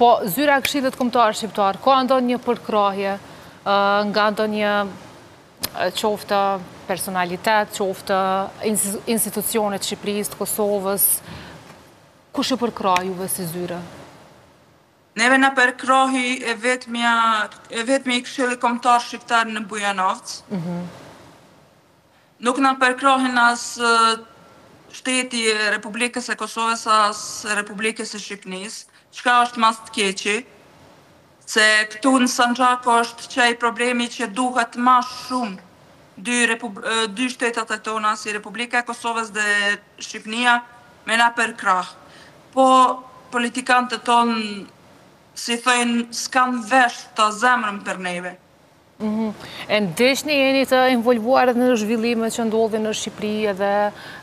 Po, zyra e Këshillit Kombëtar Shqiptar, ka ndonjë përkrahje nga ndonjë qoftë personalitet, qoftë institucione t'Shqipërisë, Kosovës, kush ju përkrah juve si zyra? Neve na përkrah i vetmi, i vetmi Këshilli Kombëtar Shqiptar në Bujanovc. Nuk na përkrahin as shteti e Republikës së Kosovës as Republikës së Shqipnisë, çka është ma së keqi, se këtu në Sanxhak është qaj problemi që duhet ma shumë dy, dy shtetat e tona si Republika e Kosovës dhe Shqipnia me na përkrah. Po politikantët tonë si thojnë s'kanë vesh as zemrën për neve. Mhm. E ndiqni jeni të involvuar edhe në zhvillimet që ndodhin në Shqipëri edhe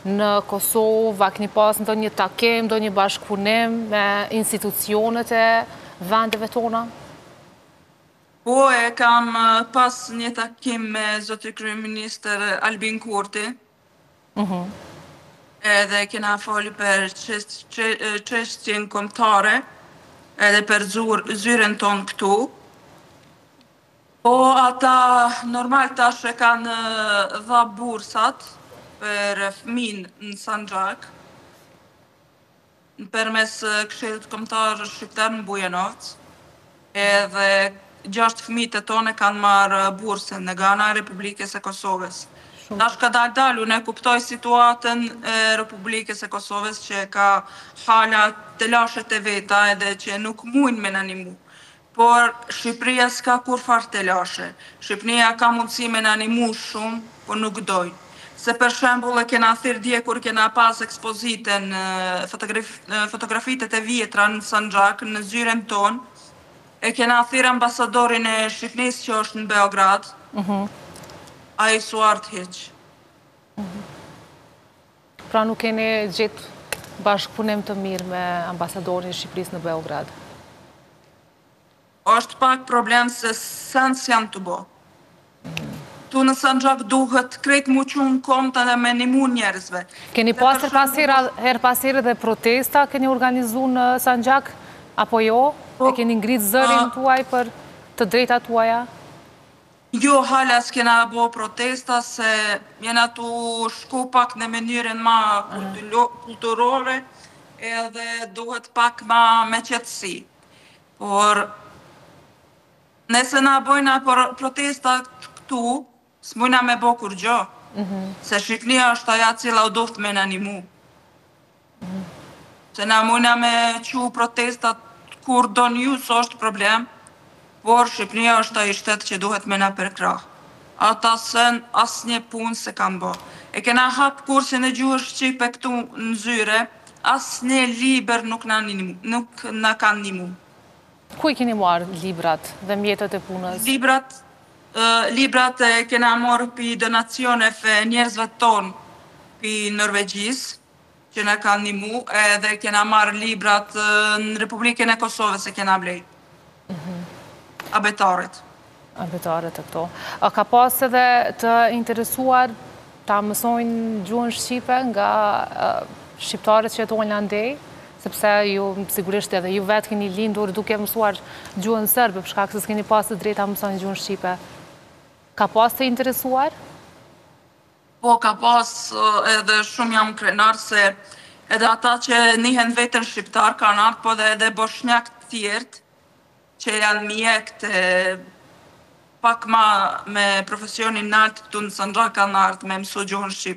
në Kosovë, a keni pas ndonjë takim, ndonjë bashkëpunim me institucionet e vendeve tona? Po, e kam pas një takim me zotri kryeministër Albin Kurti, Edhe kena fol për çështjen kombëtare, edhe për zyrën tonë këtu. Po ata normal tash e kanë dha bursat për fëmijët në Sanxhak. përmes Këshillit Kombëtar Shqiptar në Bujanoc edhe gjashtë fëmijët e tonë kanë marrë bursën nga ana e Republikës së Kosovës. Tash kadal-dal unë e kuptoj situatën e Republikës së Kosovës që ka hala telashet e veta edhe që nuk mujnë me na nimu. Por Shqipëria s'ka kurrfarë telashe. Shqipnia ka mundësi me na nimu shumë, po nuk dojnë. Se për shembull e kena thirr dje kur kena pas ekspozitën, fotografitë e vjetra në Sanxhak në zyrën tonë e kena thirr ambasadorin e Shqipnisë që është në Beograd ai s'u ardh hiç. Pra nuk keni gjetë bashkëpunim të mirë me ambasadorin e Shqipërisë në Beograd? Është pak problem se sen s'jan tu bo. Ktu në Sanxhak duhet krejt mu çu në kom edhe me nimu njerëzve. Keni pas her pas here her pas here dhe protesta keni organizu në Sanxhak apo jo? E keni ngrit zërin tuaj për të drejtat tuaja? Jo hala s'kena bo protesta se jena tu shku pak në mënyrën ma kulturore edhe duhet pak ma me qetësi. Por nëse na bojna protesta këtu s'mujna me bo kurgjo. Se Shqipnia është aja cila u doftë me na nimu. Se na mujna me qu protesta kur don ju s'âsht problem, por Shqipnia është ai shtet që duhet me na perkrah. Ata sen asnjë punë se kanë bo. E kena hap kursin e gjuhës shqipe këtu n'zyre, asnjë libër nuk na nuk na kanë nimu. Ku i keni marr librat dhe mjetet e punës? Librat librat e kena marr pi donacioneve e njerzve tanë pi Norvegjisë. që na kanë ndihmu edhe kena marrë librat në Republikën e Kosovës e kena blej. Abetaret. Abetaret e këto. Ka pas edhe të interesuar ta mësojnë gjuhën Shqipe nga Shqiptarët që jetojnë andej? Sepse ju sigurisht edhe ju vetë keni lindur duke mësuar gjuhën serbe, për shkak se s'e keni pas të drejtë ta mësoni gjuhën Shqipe. Ka pas të interesuar? Po ka pas edhe shumë jam krenar se edhe ata që nihen veten shqiptar kanë ardh po dhe edhe boshnjakë tjert që janë mjekë e pak ma me profesion t'nalt këtu në Sanxhak kanë ardh me mësu gjuhën shqipe.